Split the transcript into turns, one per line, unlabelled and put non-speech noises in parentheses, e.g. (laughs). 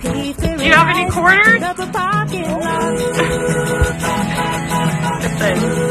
Do you have any quarters? (laughs)